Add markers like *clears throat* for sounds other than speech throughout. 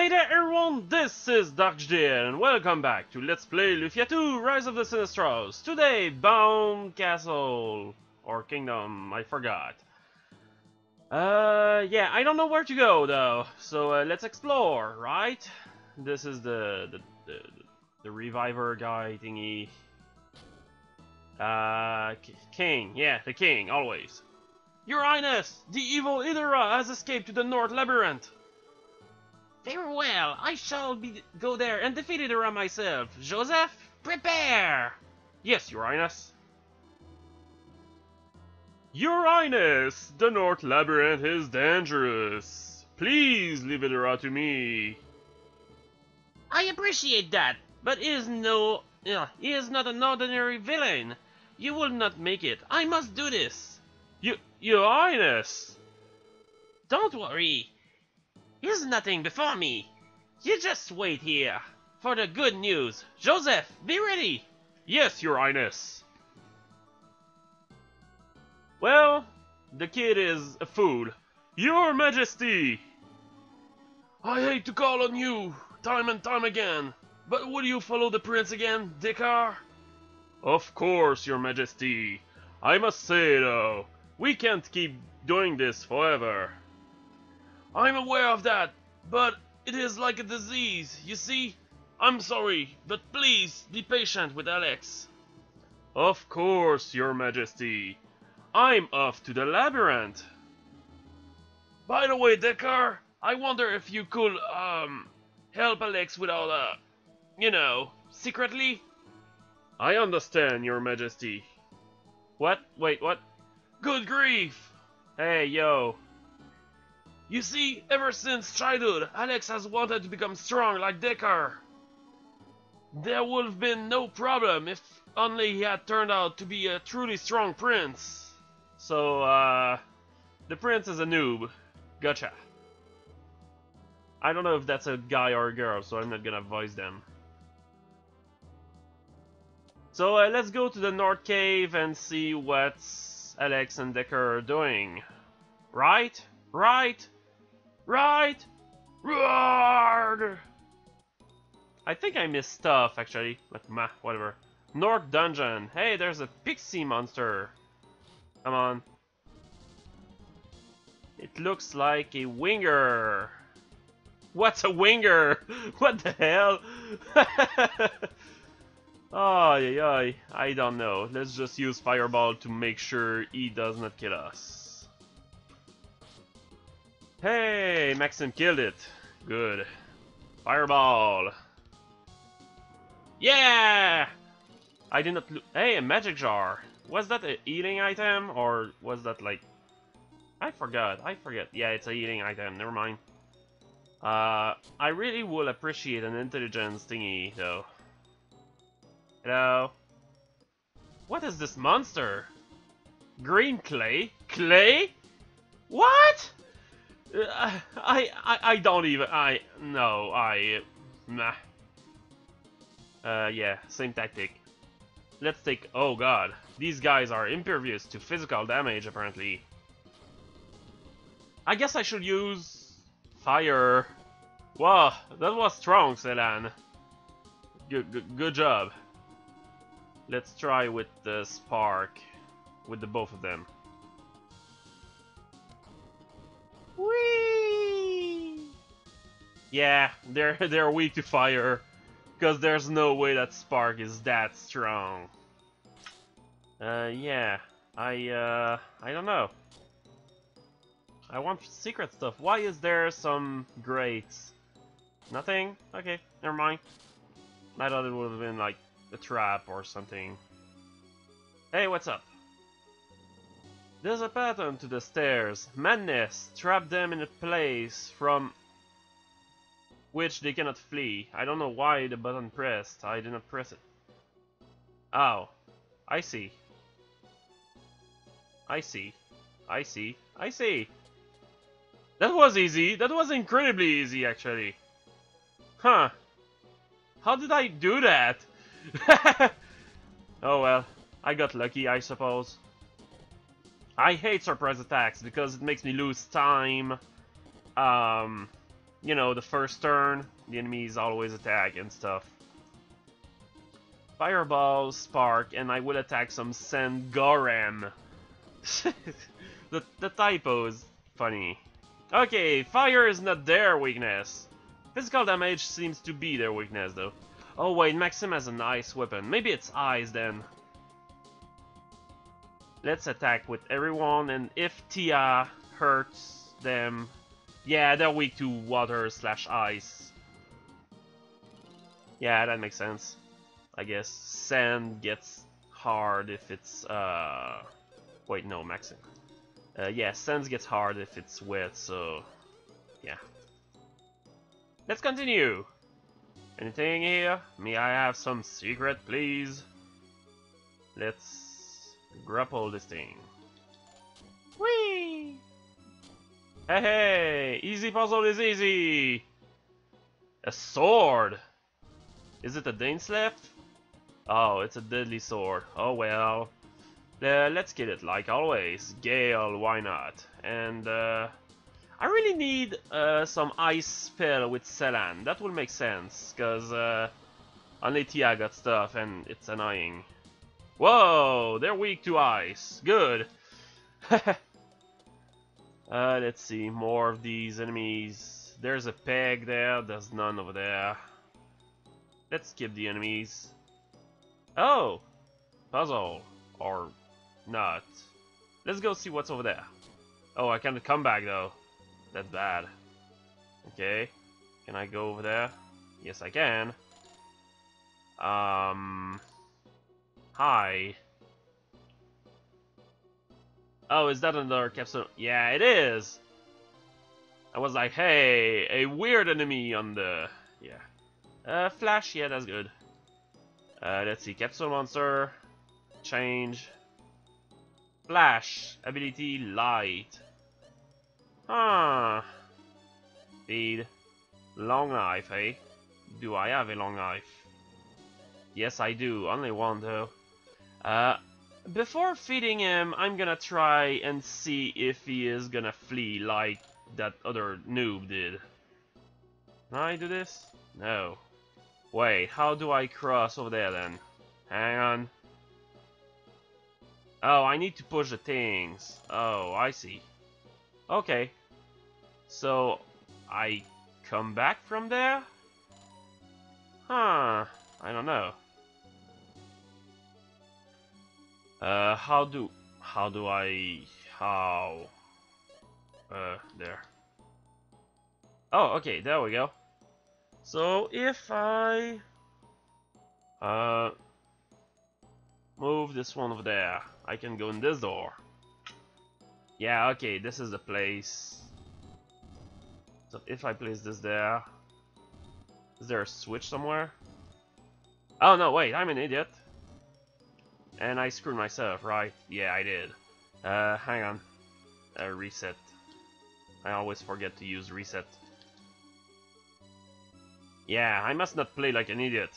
Hey there everyone, this is DarkJDL and welcome back to Let's Play Lufia 2 Rise of the Sinistrals. Today, Bound Castle, or Kingdom, I forgot. Uh, yeah, I don't know where to go though, so uh, let's explore, right? This is the, the, the, the reviver guy thingy. Uh, King, yeah, the King, always. Your Highness, the evil Idura has escaped to the North Labyrinth. Very well, I shall be go there and defeat Idura myself. Josef, prepare! Yes, Your Highness. Your Highness, the North Labyrinth is dangerous. Please leave Idura to me. I appreciate that, but he is no... Uh, he is not an ordinary villain. You will not make it. I must do this. You, Your Highness! Don't worry. Here's nothing before me. You just wait here for the good news. Josef, be ready. Yes, Your Highness. Well, the kid is a fool. Your Majesty! I hate to call on you, time and time again, but will you follow the prince again, Dekar? Of course, Your Majesty. I must say, though, we can't keep doing this forever. I'm aware of that, but it is like a disease, you see? I'm sorry, but please be patient with Alex. Of course, Your Majesty. I'm off to the labyrinth. By the way, Dekar, I wonder if you could, um, help Alex with all, uh, you know, secretly? I understand, Your Majesty. What? Wait, what? Good grief! Hey, yo. You see, ever since childhood, Alex has wanted to become strong like Dekar. There would have been no problem if only he had turned out to be a truly strong prince. So, uh, the prince is a noob. Gotcha. I don't know if that's a guy or a girl, so I'm not gonna voice them. So uh, let's go to the North Cave and see what Alex and Dekar are doing. Right? Right? Right? Roar! I think I missed stuff, actually. But meh, whatever. North Dungeon. Hey, there's a pixie monster. Come on. It looks like a winger. What's a winger? *laughs* What the hell? *laughs* Oh, yeah, I don't know. Let's just use Fireball to make sure he does not kill us. Hey, Maxim killed it. Good. Fireball. Yeah! I did not Hey, a magic jar. Was that a eating item or was that like... I forgot, I forget. Yeah, it's a eating item, never mind. Uh, I really will appreciate an intelligence thingy though. Hello? What is this monster? Green clay? Clay? What? I, I I don't even I no I nah. Uh yeah, same tactic. Let's take oh god. These guys are impervious to physical damage apparently. I guess I should use fire. Wow, that was strong, Selan. Good, good, good job. Let's try with the spark, with the both of them. Whee! Yeah, they're they're weak to fire, because there's no way that spark is that strong. Uh, yeah, I uh, I don't know. I want secret stuff. Why is there some grates? Nothing? Okay, never mind. I thought it would have been like a trap or something. Hey, what's up? There's a pattern to the stairs. Madness! Trap them in a place from which they cannot flee. I don't know why the button pressed. I did not press it. Oh. I see. I see. I see. I see. That was easy. That was incredibly easy, actually. Huh. How did I do that? *laughs* oh well, I got lucky, I suppose. I hate surprise attacks because it makes me lose time. Um, you know, the first turn, the enemies always attack and stuff. Fireball, Spark, and I will attack some Sandgorem. *laughs* the, the typo is funny. Okay, fire is not their weakness. Physical damage seems to be their weakness, though. Oh wait, Maxim has an ice weapon. Maybe it's ice then. Let's attack with everyone, and if Tia hurts them... Yeah, they're weak to water slash ice. Yeah, that makes sense. I guess sand gets hard if it's... uh... Wait, no, Maxim. Uh, yeah, sand gets hard if it's wet, so... Yeah. Let's continue! Anything here? May I have some secret, please? Let's grapple this thing. Whee! Hey, hey! Easy puzzle is easy! A sword! Is it a Dainsleif? Oh, it's a deadly sword. Oh well. Uh, let's get it like always. Gale, why not? And uh, I really need uh, some ice spell with Selan. That will make sense, because uh, only Tia got stuff and it's annoying. Whoa, they're weak to ice. Good. *laughs* uh, let's see, more of these enemies. There's a peg there, there's none over there. Let's skip the enemies. Oh! Puzzle. Or not. Let's go see what's over there. Oh, I can't come back though. That's bad. Okay. Can I go over there? Yes, I can. Um... Hi. Oh, is that another capsule? Yeah, it is! I was like, hey, a weird enemy on the... Yeah. Uh, Flash, yeah, that's good. Uh, let's see, Capsule Monster, Change, Flash, Ability, Light. Huh. Speed, Long Knife, eh? Do I have a Long Knife? Yes, I do, only one though. Uh, before feeding him, I'm gonna try and see if he is gonna flee like that other noob did. Can I do this? No. Wait, how do I cross over there then? Hang on. Oh, I need to push the things. Oh, I see. Okay. So, I come back from there? Huh, I don't know. Uh, how do, how do I, how, uh, there. Oh, okay, there we go. So if I uh, move this one over there, I can go in this door. Yeah, okay, this is the place. So if I place this there, is there a switch somewhere? Oh no, wait, I'm an idiot. And I screwed myself, right? Yeah, I did. Uh, hang on. Uh, reset. I always forget to use reset. Yeah, I must not play like an idiot.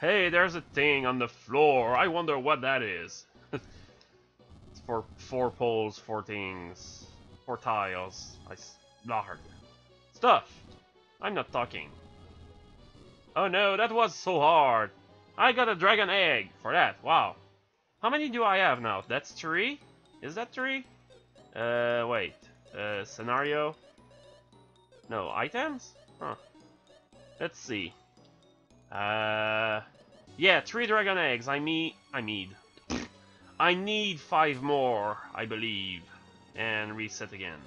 Hey, there's a thing on the floor. I wonder what that is. *laughs* it's for four poles, four things, four tiles. I slaughtered. Stuff. I'm not talking. Oh no, that was so hard. I got a dragon egg for that. Wow. How many do I have now? That's three? Is that three? Uh, wait. Uh, scenario? No, items? Huh. Let's see. Uh, yeah, three dragon eggs. I need. I need. I need five more, I believe, and reset again.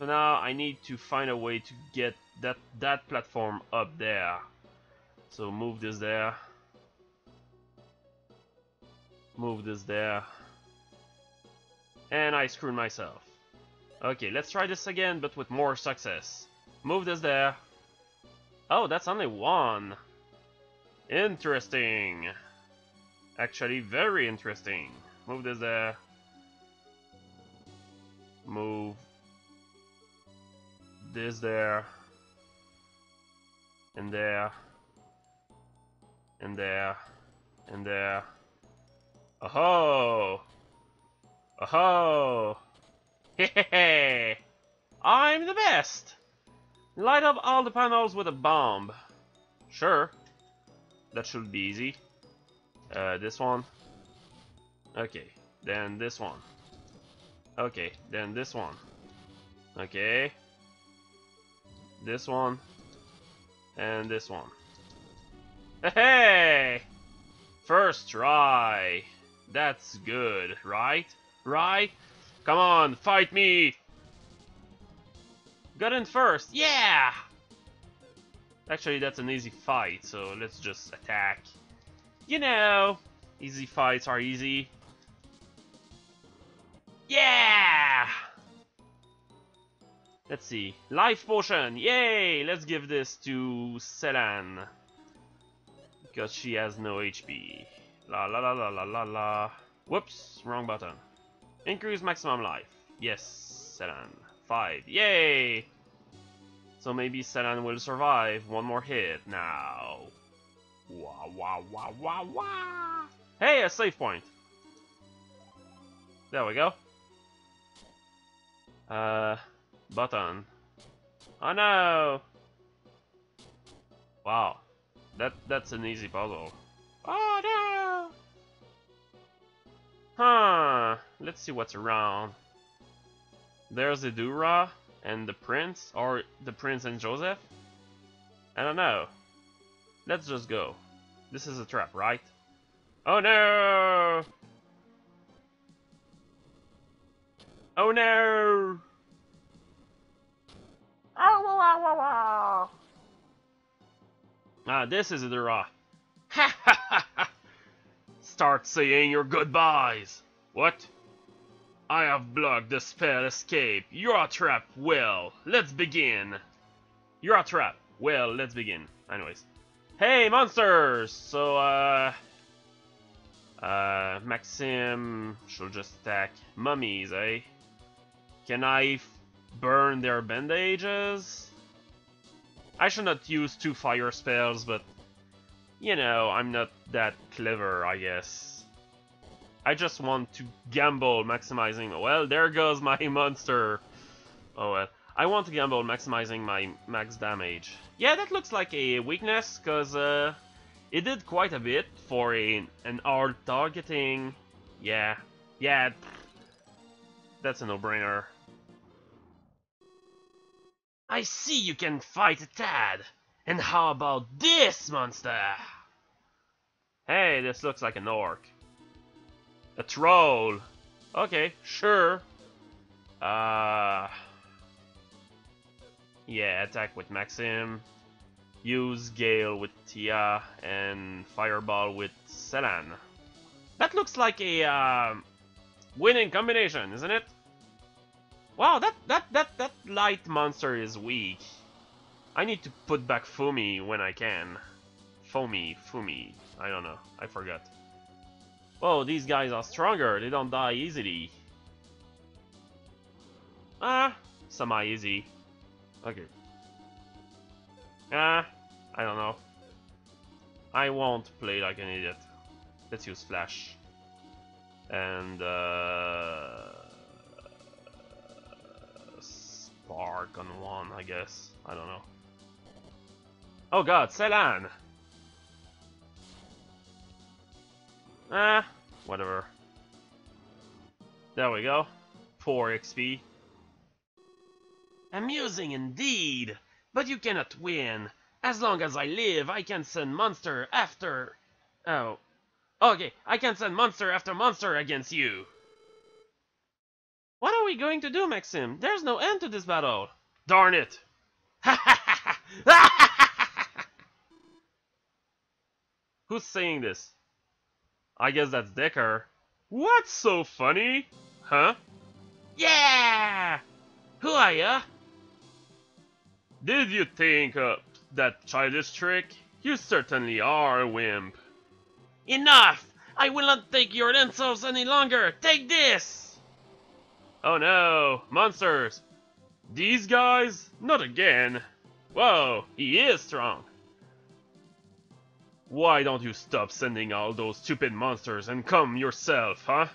So now I need to find a way to get that that platform up there. So move this there. Move this there. And I screwed myself. Okay, let's try this again, but with more success. Move this there. Oh, that's only one. Interesting. Actually, very interesting. Move this there. Move this there. And there. And there. And there. Oh! oh! Hey, I'm the best! Light up all the panels with a bomb. Sure. That should be easy. Uh, this one. Okay, then this one. Okay, then this one. Okay. This one. And this one. Hey! First try. That's good, right? Right? Come on, fight me! Got in first, yeah! Actually, that's an easy fight, so let's just attack. You know, easy fights are easy. Yeah! Let's see. Life potion! Yay! Let's give this to Selan. Because she has no HP. La la la la la la la. Whoops, wrong button. Increase maximum life. Yes, Selan. 5. Yay! So maybe Selan will survive one more hit now. Wah wah wah wah wah! Hey, a save point! There we go. Uh, button. Oh no! Wow, that that's an easy puzzle. Oh no! Huh, let's see what's around. There's the Dura and the prince, or the prince and Josef? I don't know. Let's just go. This is a trap, right? Oh no! Oh no! Oh, wow, wow, wow, wow. Ah, this is Idura. Ha ha ha ha! Start saying your goodbyes! What? I have blocked the spell escape. You're a trap. Well, let's begin. You're a trap. Well, let's begin. Anyways. Hey, monsters! So, uh... Uh, Maxim should just attack mummies, eh? Can I burn their bandages? I should not use two fire spells, but... You know, I'm not that clever, I guess. I just want to gamble maximizing... Well, there goes my *laughs* monster. Oh well. I want to gamble maximizing my max damage. Yeah, that looks like a weakness, because uh, it did quite a bit for a, an hard targeting. Yeah, yeah, that's a no-brainer. I see you can fight a tad. And how about this monster? Hey, this looks like an orc. A troll. Okay, sure. Uh... Yeah, attack with Maxim. Use Gale with Tia and Fireball with Selan. That looks like a uh, winning combination, isn't it? Wow, that, that, that, that light monster is weak. I need to put back Fumi when I can. Foamy, Fumi, I don't know, I forgot. Oh, these guys are stronger. They don't die easily. Ah, semi-easy. Okay. Ah, I don't know. I won't play like an idiot. Let's use Flash. And, uh... Spark on one, I guess. I don't know. Oh god, Selan! Ah, whatever. There we go. 4 XP. Amusing indeed, but you cannot win. As long as I live, I can send monster after... Oh. Okay, I can send monster after monster against you. What are we going to do, Maxim? There's no end to this battle. Darn it. *laughs* Who's saying this? I guess that's Dekar. What's so funny? Huh? Yeah! Who are ya? Did you think that childish trick? You certainly are a wimp. Enough! I will not take your insults any longer! Take this! Oh no, monsters! These guys? Not again! Whoa, he is strong! Why don't you stop sending all those stupid monsters and come yourself, huh?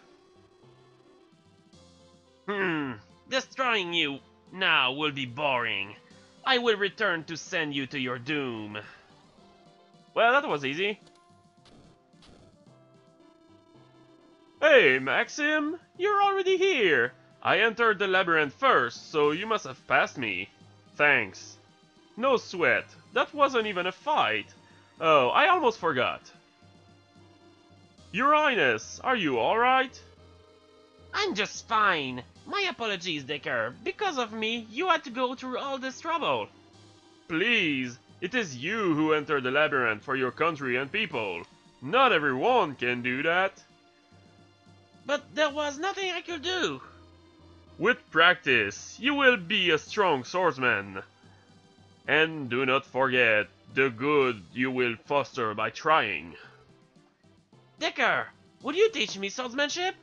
Hmm, destroying you now will be boring. I will return to send you to your doom. Well, that was easy. Hey, Maxim! You're already here! I entered the labyrinth first, so you must have passed me. Thanks. No sweat. That wasn't even a fight. Oh, I almost forgot. Your Highness, are you alright? I'm just fine. My apologies, Dekar. Because of me, you had to go through all this trouble. Please, it is you who entered the labyrinth for your country and people. Not everyone can do that. But there was nothing I could do. With practice, you will be a strong swordsman. And do not forget the good you will foster by trying. Dekar, would you teach me swordsmanship?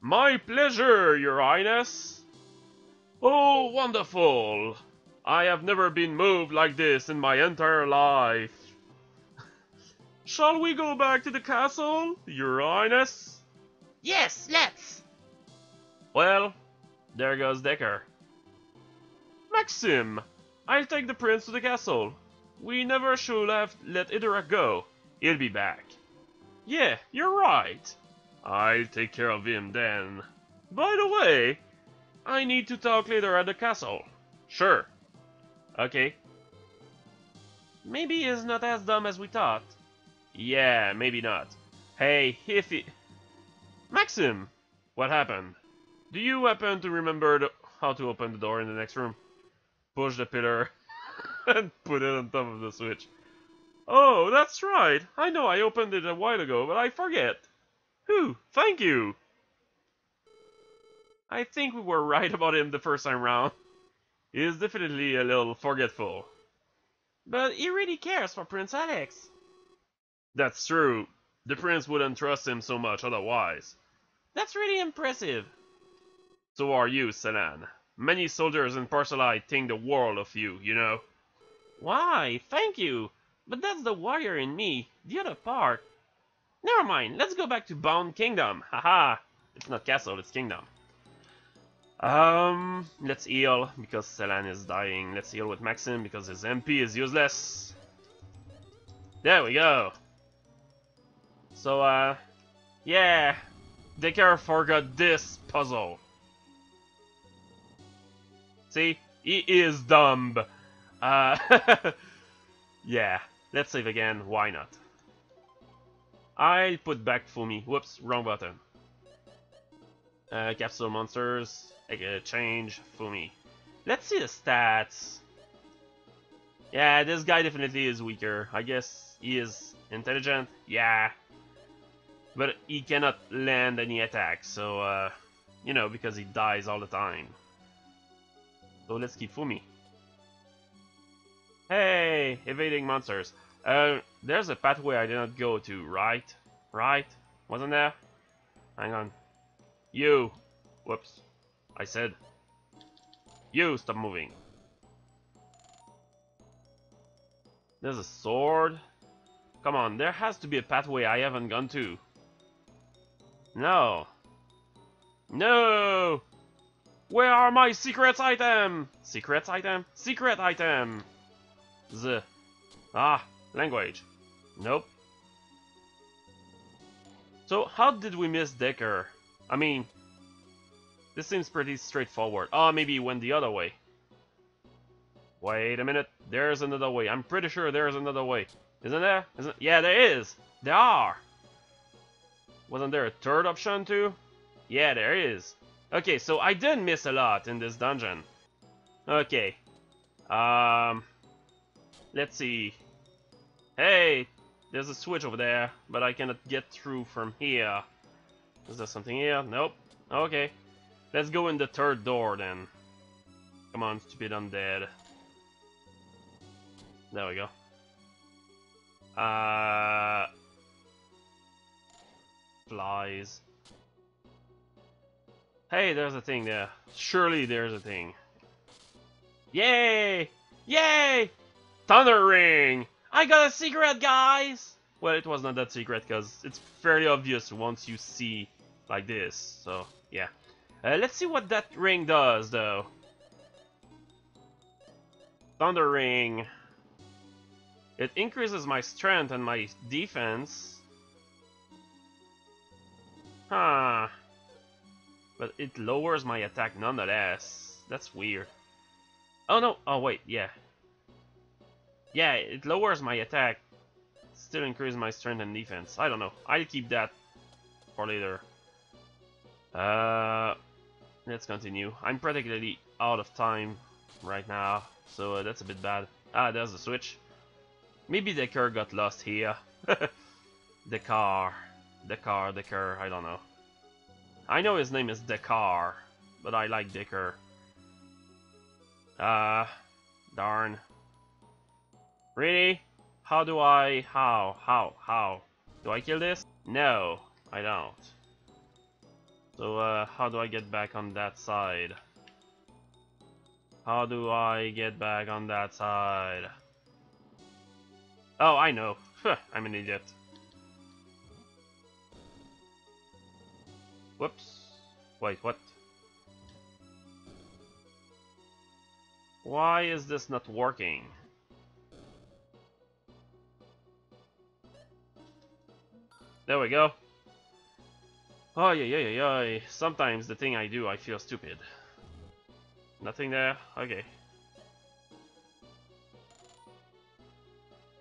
My pleasure, your highness. Oh, wonderful. I have never been moved like this in my entire life. *laughs* Shall we go back to the castle, your highness? Yes, let's. Well, there goes Dekar. Maxim, I'll take the prince to the castle. We never should have let Idarak go. He'll be back. Yeah, you're right. I'll take care of him then. By the way, I need to talk later at the castle. Sure. Okay. Maybe he's not as dumb as we thought. Yeah, maybe not. Hey, if he... Maxim! What happened? Do you happen to remember the, how to open the door in the next room? Push the pillar and *laughs* put it on top of the switch. Oh, that's right. I know I opened it a while ago, but I forget. Whew, thank you. I think we were *laughs* right about him the first time round. He is definitely a little forgetful. But he really cares for Prince Alex. That's true. The prince wouldn't trust him so much otherwise. That's really impressive. So are you, Selan. Many soldiers in Parcelyte think the world of you, you know. Why, thank you. But that's the warrior in me, the other part. Never mind, let's go back to Bound Kingdom. *laughs* Haha, it's not castle, it's kingdom. Um, let's heal, because Selan is dying. Let's heal with Maxim, because his MP is useless. There we go. So, uh, yeah, Dekar forgot this puzzle. See, he is dumb. Uh, *laughs* yeah, let's save again, why not? I'll put back Fumi. Whoops, wrong button. Uh, capsule monsters, I uh, change, Fumi. Let's see the stats. Yeah, this guy definitely is weaker. I guess he is intelligent. Yeah. But he cannot land any attacks, so, uh, you know, because he dies all the time. So let's keep Fumi. Hey, evading monsters. Uh, there's a pathway I did not go to, right? Right? Wasn't there? Hang on. You! Whoops. I said. You, stop moving. There's a sword? Come on, there has to be a pathway I haven't gone to. No. No! Where are my secret item? Secret item? Secret item! Z. Ah, language. Nope. So, how did we miss Dekar? I mean, this seems pretty straightforward. Oh, maybe he went the other way. Wait a minute. There's another way. I'm pretty sure there's another way. Isn't there? Isn't Yeah, there is. There are. Wasn't there a third option too? Yeah, there is. Okay, so I did miss a lot in this dungeon. Okay. Um, let's see. Hey, there's a switch over there, but I cannot get through from here. Is there something here? Nope. Okay. Let's go in the third door then. Come on, stupid undead. There we go. Uh, flies. Hey, there's a thing there. Surely there's a thing. Yay! Yay! Thunder Ring! I got a secret, guys! Well, it was not that secret, because it's fairly obvious once you see like this, so yeah. Uh, let's see what that ring does, though. Thunder Ring. It increases my strength and my defense. Huh. But it lowers my attack nonetheless. That's weird. Oh no, oh wait, yeah. Yeah, it lowers my attack. Still increases my strength and defense. I don't know. I'll keep that for later. Uh, let's continue. I'm practically out of time right now, so uh, that's a bit bad. Ah, there's the switch. Maybe the car got lost here. *laughs* the car. The car, the car, I don't know. I know his name is Dekar, but I like Dicker. Ah, uh, darn. Really? How do I... How? How? How? Do I kill this? No, I don't. So, uh, how do I get back on that side? How do I get back on that side? Oh, I know. *laughs* I'm an idiot. Whoops. Wait, what? Why is this not working? There we go. Oh, yeah, yeah, yeah, yeah. Sometimes the thing I do, I feel stupid. Nothing there? Okay.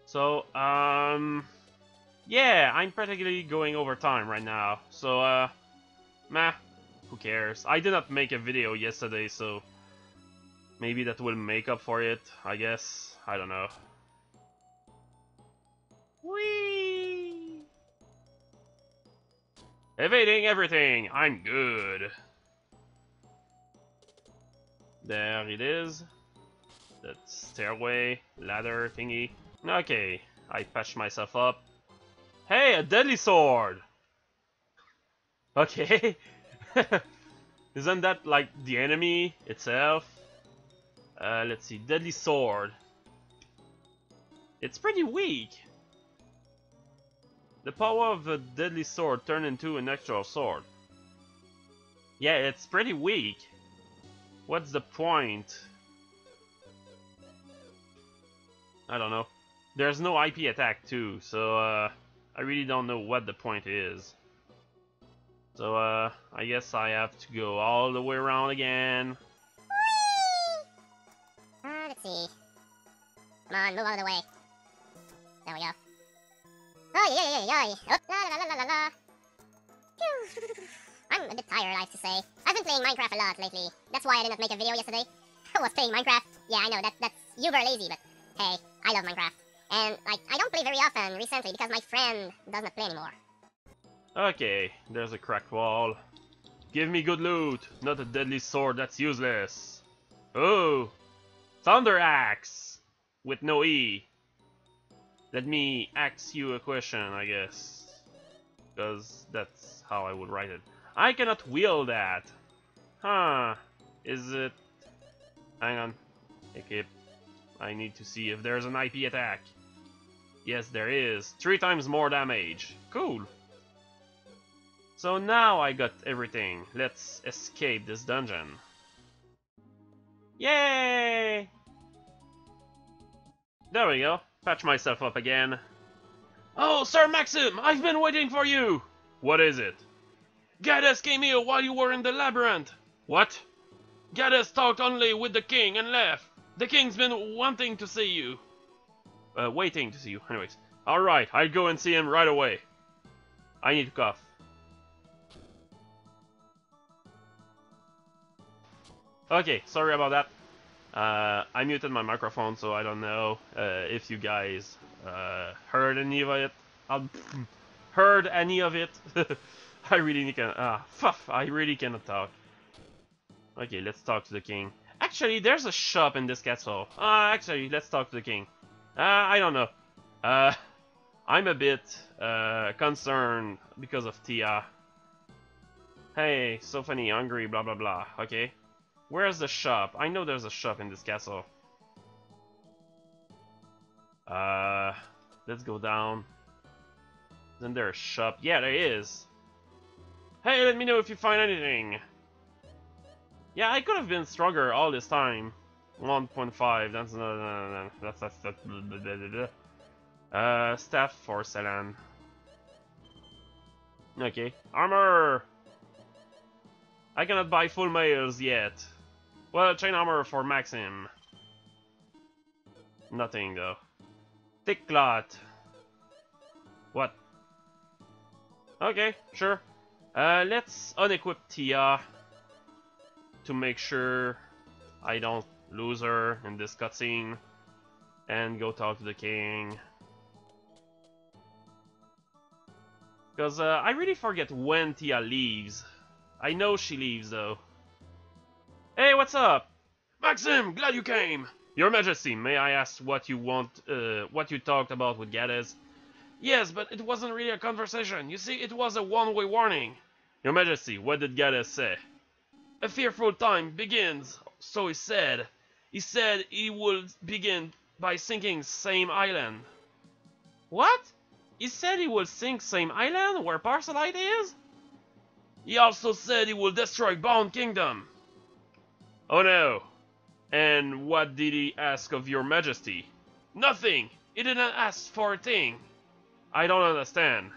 So, um... Yeah, I'm practically going over time right now. So, uh... Meh. Who cares? I did not make a video yesterday, so... Maybe that will make up for it, I guess. I don't know. Whee! Evading everything! I'm good! There it is. That stairway, ladder thingy. Okay, I patched myself up. Hey, a deadly sword! Okay. *laughs* Isn't that like the enemy itself? Uh, let's see, deadly sword. It's pretty weak. The power of a deadly sword turned into an actual sword. Yeah, it's pretty weak. What's the point? I don't know. There's no IP attack too, so uh, I really don't know what the point is. So uh, I guess I have to go all the way around again. Uh, let's see. Come on, move out of the way. There we go. La, la, la, la, la. *laughs* I'm a bit tired, I have to say. I've been playing Minecraft a lot lately. That's why I didn't make a video yesterday. *laughs* I was playing Minecraft. Yeah, I know, that, that's uber lazy, but hey, I love Minecraft. And like, I don't play very often recently because my friend does not play anymore. Okay, there's a cracked wall. Give me good loot, not a deadly sword that's useless. Oh, Thunder Axe with no E. Let me ask you a question, I guess. Because that's how I would write it. I cannot wield that. Huh. Is it... Hang on. Equip. I need to see if there's an IP attack. Yes, there is. Three times more damage. Cool. So now I got everything. Let's escape this dungeon. Yay! There we go. Patch myself up again. Oh, Sir Maxim! I've been waiting for you! What is it? Gades came here while you were in the labyrinth. What? Gades talked only with the king and left. The king's been wanting to see you. Uh, waiting to see you, anyways. Alright, I'll go and see him right away. I need to cough. Okay, sorry about that. Uh, I muted my microphone, so I don't know uh, if you guys uh, heard any of it. Um, *clears throat* heard any of it. *laughs* I really can. Ah, fuff! I really cannot talk. Okay, let's talk to the king. Actually, there's a shop in this castle. Uh, actually, let's talk to the king. Uh, I don't know. Uh, *laughs* I'm a bit uh, concerned because of Tia. Hey, so funny, hungry, blah blah blah. Okay. Where's the shop? I know there's a shop in this castle. Uh, let's go down. Isn't there a shop? Yeah, there is. Hey, let me know if you find anything. Yeah, I could have been stronger all this time. 1.5, that's not, that's, that's, that's. Uh, staff for Selan. Okay, armor! I cannot buy full mails yet. Well, chain armor for Maxim. Nothing though. Thick cloth. What? Okay, sure. Uh, let's unequip Tia to make sure I don't lose her in this cutscene and go talk to the king. Because uh, I really forget when Tia leaves. I know she leaves though. Hey, what's up? Maxim, glad you came. Your Majesty, may I ask what you want, uh, what you talked about with Gades? Yes, but it wasn't really a conversation. You see, it was a one-way warning. Your Majesty, what did Gades say? A fearful time begins, so he said. He said he would begin by sinking same island. What? He said he will sink same island where Parcelyte is? He also said he will destroy Bound Kingdom. Oh no. And what did he ask of your majesty? Nothing. He didn't ask for a thing. I don't understand.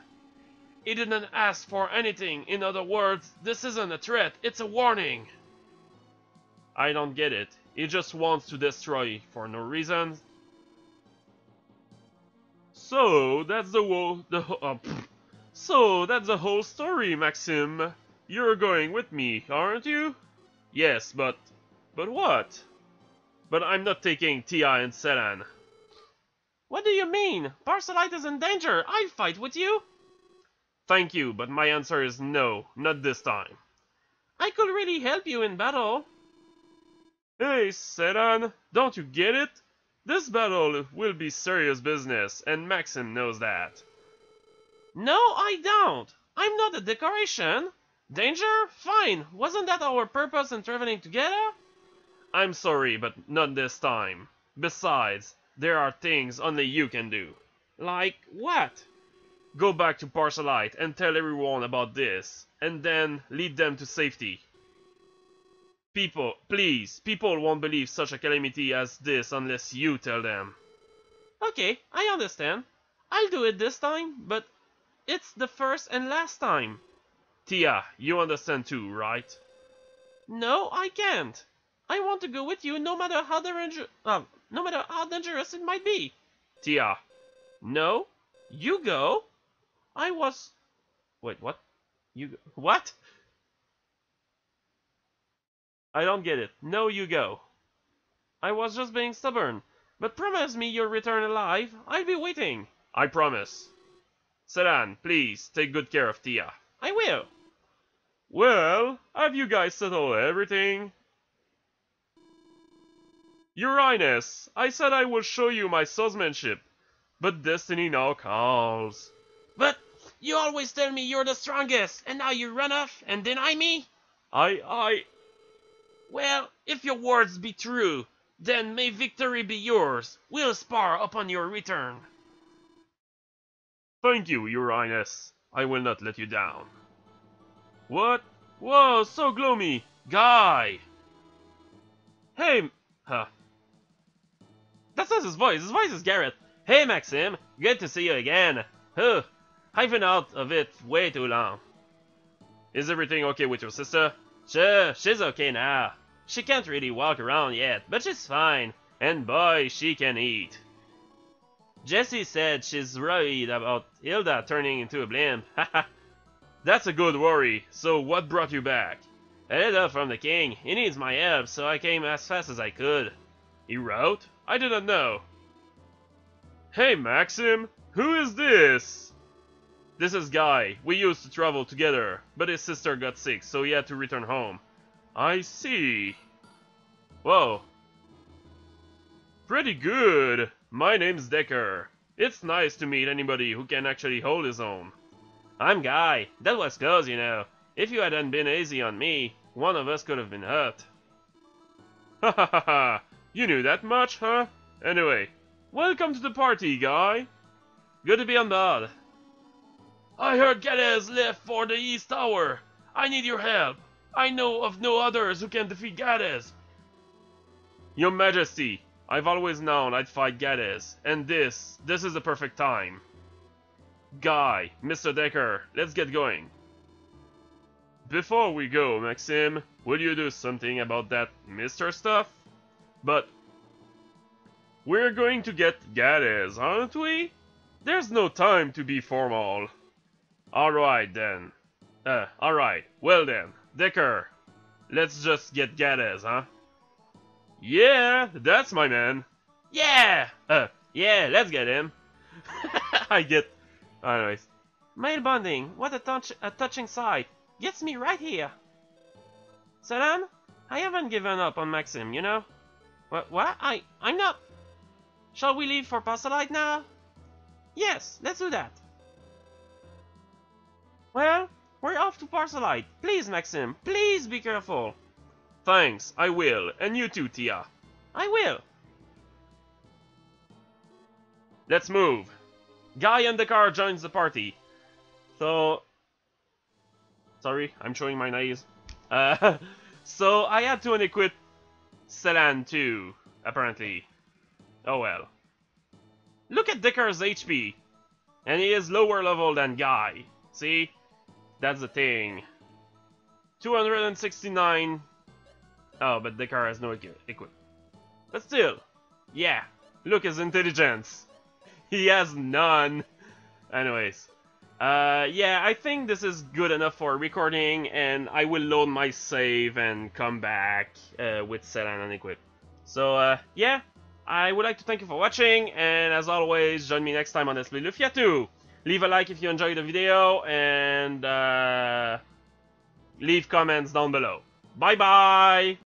He didn't ask for anything. In other words, this isn't a threat, it's a warning. I don't get it. He just wants to destroy for no reason. So that's the whole the uh. So that's the whole story, Maxim. You're going with me, aren't you? Yes, but but what? But I'm not taking Tia and Selan. What do you mean? Parcelyte is in danger. I'll fight with you. Thank you, but my answer is no, not this time. I could really help you in battle. Hey, Selan, don't you get it? This battle will be serious business, and Maxim knows that. No, I don't. I'm not a decoration. Danger? Fine. Wasn't that our purpose in traveling together? I'm sorry, but not this time. Besides, there are things only you can do. Like what? Go back to Parcelyte and tell everyone about this, and then lead them to safety. People, please, people won't believe such a calamity as this unless you tell them. Okay, I understand. I'll do it this time, but it's the first and last time. Tia, you understand too, right? No, I can't. I want to go with you no matter how danger uh, no matter how dangerous it might be. Tia, No, you go. I was wait, what? you go. what? I don't get it. No, you go. I was just being stubborn. But promise me you'll return alive. I'll be waiting. I promise. Selan, please take good care of Tia. I will. Well, have you guys settled everything? Your Highness, I said I will show you my swordsmanship, but destiny now calls. But you always tell me you're the strongest, and now you run off and deny me? I, I, Well, if your words be true, then may victory be yours. We'll spar upon your return. thank you, Your Highness. I will not let you down. What? Whoa, so gloomy. Guy! Hey, huh. That's not his voice. His voice is Garrett. Hey, Maxim. Good to see you again. Huh. I've been out of it way too long. Is everything okay with your sister? Sure, she's okay now. She can't really walk around yet, but she's fine. And boy, she can eat. Jessie said she's worried about Hilda turning into a blimp. *laughs* That's a good worry. So what brought you back? A letter from the king. He needs my help, so I came as fast as I could. He wrote? I didn't know. Hey Maxim, who is this? This is Guy. We used to travel together, but his sister got sick, so he had to return home. I see. Whoa. Pretty good. My name's Dekar. It's nice to meet anybody who can actually hold his own. I'm Guy. That was close, you know. If you hadn't been easy on me, one of us could have been hurt. Ha ha ha ha! You knew that much, huh? Anyway, welcome to the party, Guy. Good to be on board. I heard Gades left for the East Tower. I need your help. I know of no others who can defeat Gades. Your Majesty, I've always known I'd fight Gades, and this, this is the perfect time. Guy, Mr. Dekar, let's get going. Before we go, Maxim, will you do something about that Mr. stuff? But we're going to get Gades, aren't we? There's no time to be formal. Alright then. Uh, alright. Well then, Dekar, let's just get Gades, huh? Yeah, that's my man. Yeah! Uh, yeah, let's get him. *laughs* I get... Anyways. Male bonding, what a, touch a touching sight. Gets me right here. Selan, I haven't given up on Maxim, you know? What? What? I... I'm not... Shall we leave for Parcelyte now? Yes, let's do that. Well, we're off to Parcelyte. Please, Maxim, please be careful. Thanks, I will. And you too, Tia. I will. Let's move. Guy in the car joins the party. So... Sorry, I'm showing my knees. Uh, *laughs* so I had to unequip Selan too, apparently. Oh well. Look at Dekar's HP. And he is lower level than Guy. See? That's the thing. 269. Oh, but Dekar has no equip. But still. Yeah. Look his intelligence. *laughs* He has none. Anyways. Uh, yeah, I think this is good enough for recording, and I will load my save and come back uh, with Selan and equip. So, uh, yeah, I would like to thank you for watching, and as always, join me next time on Esprit Lufia 2. Leave a like if you enjoyed the video, and uh, leave comments down below. Bye bye!